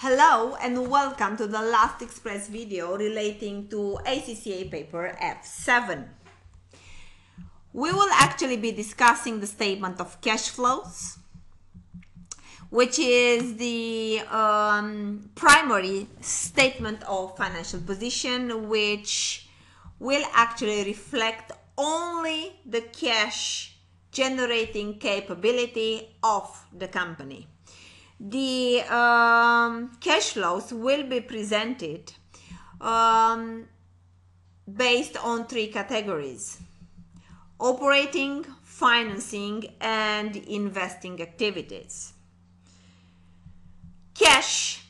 Hello and welcome to the last express video relating to ACCA paper F7. We will actually be discussing the statement of cash flows, which is the um, primary statement of financial position, which will actually reflect only the cash generating capability of the company. The um, cash flows will be presented um, based on three categories operating, financing, and investing activities. Cash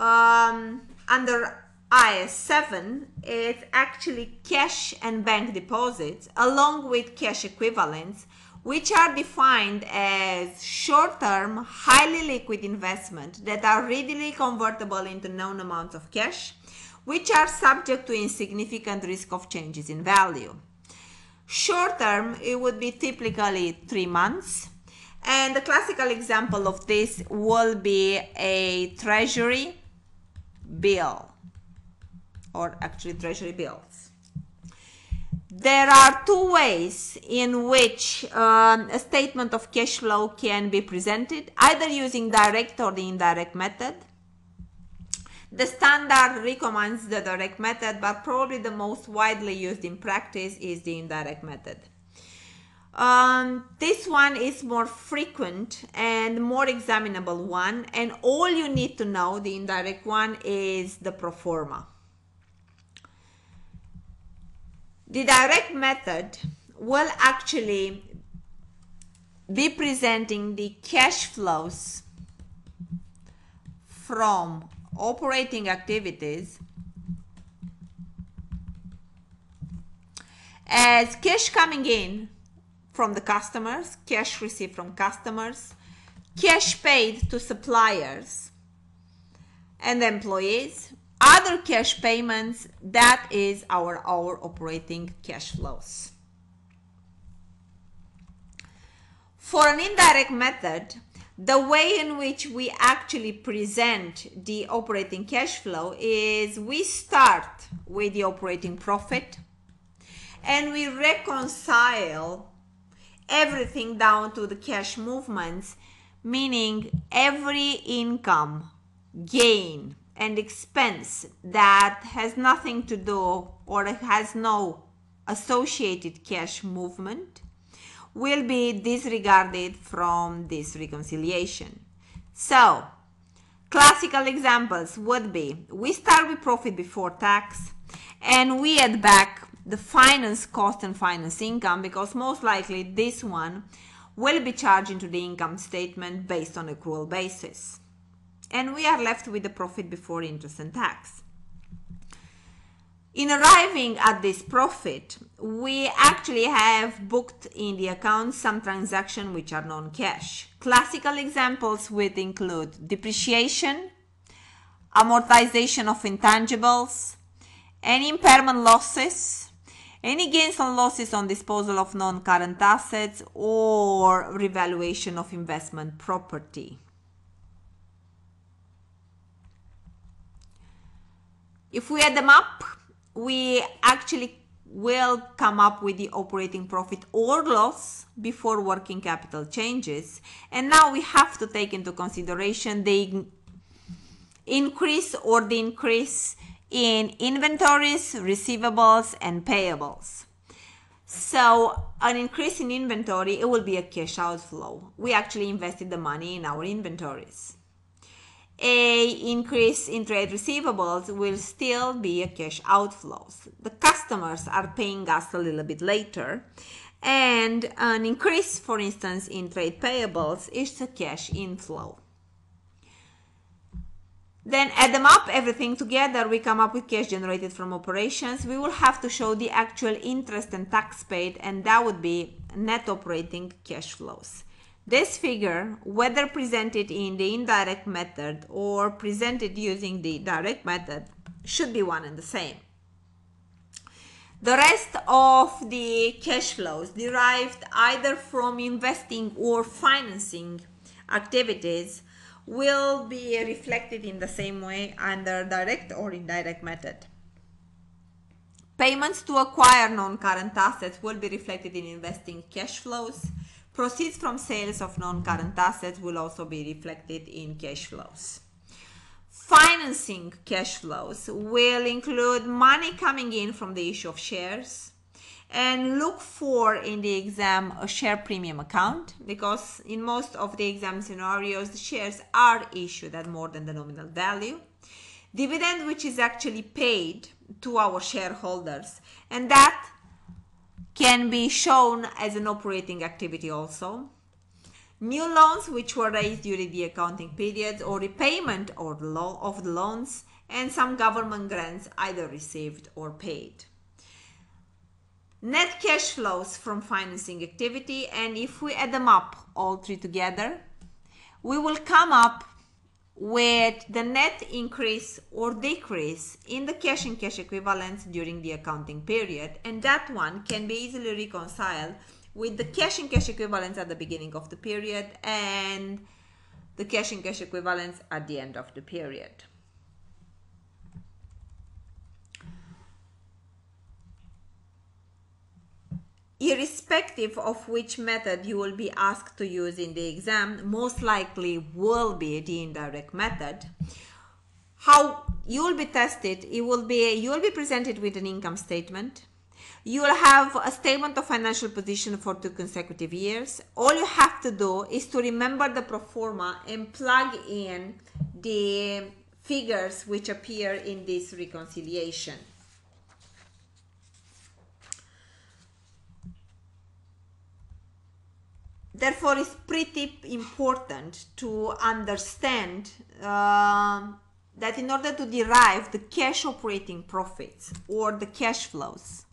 um, under IAS 7 is actually cash and bank deposits along with cash equivalents which are defined as short-term, highly liquid investment that are readily convertible into known amounts of cash, which are subject to insignificant risk of changes in value. Short term, it would be typically three months. And the classical example of this will be a treasury bill or actually treasury bills. There are two ways in which um, a statement of cash flow can be presented, either using direct or the indirect method. The standard recommends the direct method, but probably the most widely used in practice is the indirect method. Um, this one is more frequent and more examinable one, and all you need to know, the indirect one, is the pro forma. The direct method will actually be presenting the cash flows from operating activities as cash coming in from the customers, cash received from customers, cash paid to suppliers and employees, other cash payments, that is our, our operating cash flows. For an indirect method, the way in which we actually present the operating cash flow is we start with the operating profit and we reconcile everything down to the cash movements, meaning every income, gain, and expense that has nothing to do or has no associated cash movement will be disregarded from this reconciliation. So, classical examples would be we start with profit before tax and we add back the finance cost and finance income because most likely this one will be charged into the income statement based on accrual basis. And we are left with the profit before interest and tax. In arriving at this profit, we actually have booked in the account some transactions which are non-cash. Classical examples would include depreciation, amortization of intangibles, any impairment losses, any gains and losses on disposal of non-current assets or revaluation of investment property. If we add them up, we actually will come up with the operating profit or loss before working capital changes. And now we have to take into consideration the increase or the increase in inventories, receivables, and payables. So an increase in inventory, it will be a cash outflow. We actually invested the money in our inventories a increase in trade receivables will still be a cash outflows. The customers are paying us a little bit later. And an increase, for instance, in trade payables is a cash inflow. Then add them up, everything together, we come up with cash generated from operations. We will have to show the actual interest and tax paid, and that would be net operating cash flows. This figure, whether presented in the indirect method or presented using the direct method, should be one and the same. The rest of the cash flows derived either from investing or financing activities will be reflected in the same way under direct or indirect method. Payments to acquire non-current assets will be reflected in investing cash flows. Proceeds from sales of non-current assets will also be reflected in cash flows. Financing cash flows will include money coming in from the issue of shares, and look for in the exam a share premium account because in most of the exam scenarios the shares are issued at more than the nominal value dividend which is actually paid to our shareholders and that can be shown as an operating activity also. New loans which were raised during the accounting periods or repayment or of the loans and some government grants either received or paid. Net cash flows from financing activity and if we add them up all three together we will come up with the net increase or decrease in the cash and cash equivalents during the accounting period and that one can be easily reconciled with the cash and cash equivalents at the beginning of the period and the cash and cash equivalents at the end of the period. Irrespective of which method you will be asked to use in the exam, most likely will be the indirect method. How you will be tested, it will be you will be presented with an income statement. You will have a statement of financial position for two consecutive years. All you have to do is to remember the pro forma and plug in the figures which appear in this reconciliation. Therefore, it's pretty important to understand uh, that in order to derive the cash operating profits or the cash flows,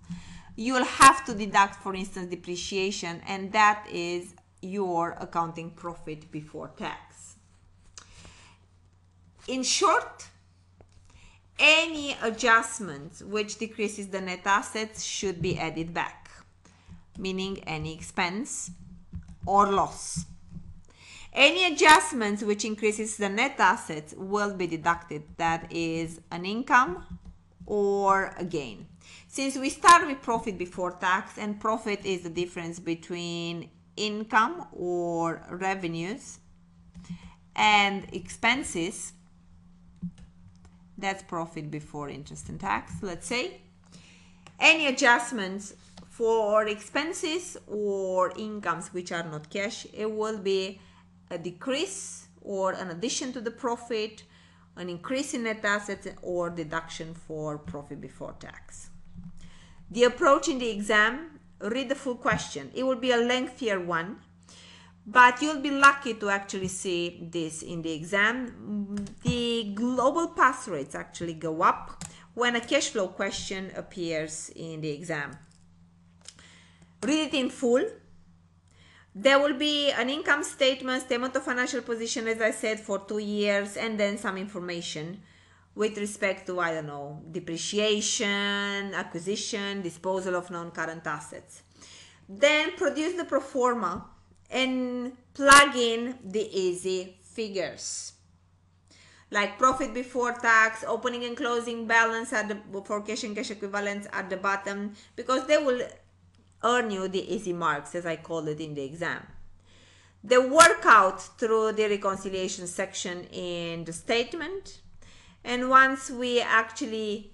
you will have to deduct, for instance, depreciation, and that is your accounting profit before tax. In short, any adjustments which decreases the net assets should be added back, meaning any expense or loss. Any adjustments which increases the net assets will be deducted. That is an income or a gain. Since we start with profit before tax and profit is the difference between income or revenues and expenses, that's profit before interest and tax, let's say. Any adjustments for expenses or incomes which are not cash, it will be a decrease or an addition to the profit, an increase in net assets or deduction for profit before tax. The approach in the exam, read the full question. It will be a lengthier one, but you'll be lucky to actually see this in the exam. The global pass rates actually go up when a cash flow question appears in the exam read it in full. There will be an income statement, statement of financial position, as I said, for two years, and then some information with respect to, I don't know, depreciation, acquisition, disposal of non-current assets. Then produce the pro forma and plug in the easy figures like profit before tax, opening and closing balance at the for cash and cash equivalents at the bottom because they will earn you the easy marks as I call it in the exam. The workout through the reconciliation section in the statement and once we actually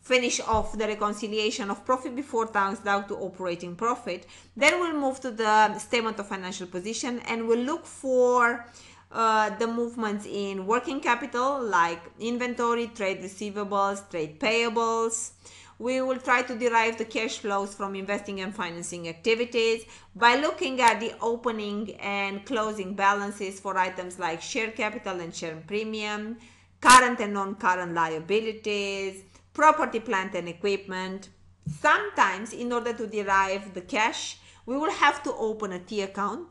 finish off the reconciliation of profit before tax down to operating profit, then we'll move to the statement of financial position and we'll look for uh, the movements in working capital like inventory, trade receivables, trade payables, we will try to derive the cash flows from investing and financing activities by looking at the opening and closing balances for items like share capital and share premium, current and non-current liabilities, property, plant and equipment. Sometimes in order to derive the cash, we will have to open a T account,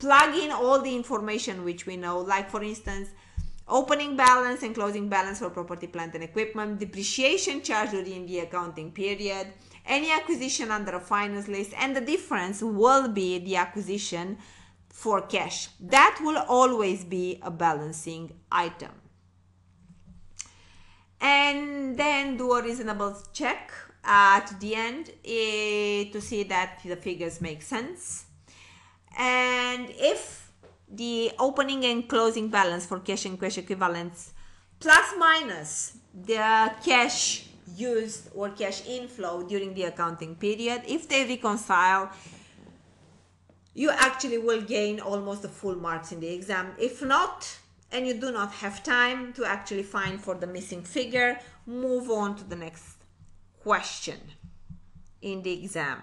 plug in all the information which we know, like for instance, opening balance and closing balance for property, plant and equipment, depreciation charge during the accounting period, any acquisition under a finance lease, and the difference will be the acquisition for cash. That will always be a balancing item. And then do a reasonable check at the end eh, to see that the figures make sense. And if the opening and closing balance for cash and cash equivalents plus minus the cash used or cash inflow during the accounting period, if they reconcile, you actually will gain almost the full marks in the exam. If not, and you do not have time to actually find for the missing figure, move on to the next question in the exam.